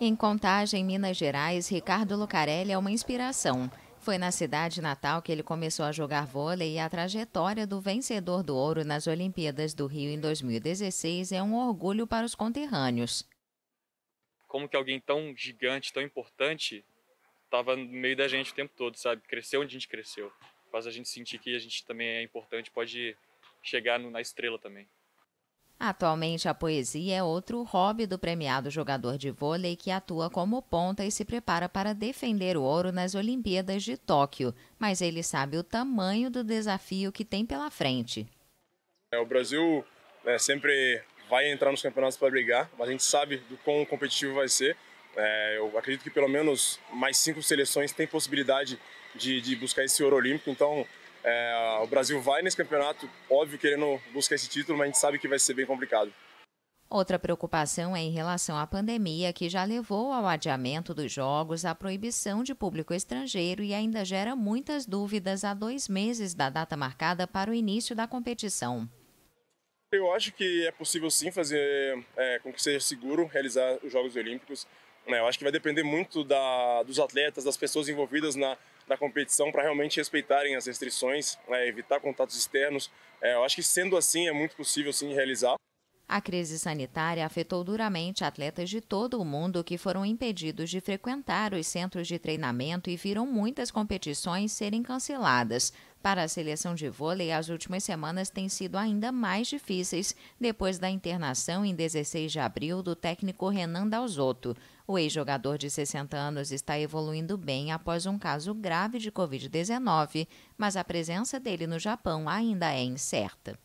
Em Contagem, Minas Gerais, Ricardo Lucarelli é uma inspiração. Foi na cidade natal que ele começou a jogar vôlei e a trajetória do vencedor do ouro nas Olimpíadas do Rio em 2016 é um orgulho para os conterrâneos. Como que alguém tão gigante, tão importante, estava no meio da gente o tempo todo, sabe? Cresceu onde a gente cresceu. Faz a gente sentir que a gente também é importante, pode chegar na estrela também. Atualmente, a poesia é outro hobby do premiado jogador de vôlei que atua como ponta e se prepara para defender o ouro nas Olimpíadas de Tóquio, mas ele sabe o tamanho do desafio que tem pela frente. É, o Brasil né, sempre vai entrar nos campeonatos para brigar, mas a gente sabe do quão competitivo vai ser. É, eu acredito que pelo menos mais cinco seleções têm possibilidade de, de buscar esse ouro olímpico, então é, o Brasil vai nesse campeonato, óbvio, querendo buscar esse título, mas a gente sabe que vai ser bem complicado. Outra preocupação é em relação à pandemia, que já levou ao adiamento dos jogos, à proibição de público estrangeiro e ainda gera muitas dúvidas há dois meses da data marcada para o início da competição. Eu acho que é possível sim fazer é, com que seja seguro realizar os Jogos Olímpicos. Né? Eu acho que vai depender muito da, dos atletas, das pessoas envolvidas na, da competição para realmente respeitarem as restrições, né, evitar contatos externos. É, eu acho que sendo assim é muito possível sim realizar. A crise sanitária afetou duramente atletas de todo o mundo que foram impedidos de frequentar os centros de treinamento e viram muitas competições serem canceladas. Para a seleção de vôlei, as últimas semanas têm sido ainda mais difíceis depois da internação em 16 de abril do técnico Renan Dalzotto. O ex-jogador de 60 anos está evoluindo bem após um caso grave de Covid-19, mas a presença dele no Japão ainda é incerta.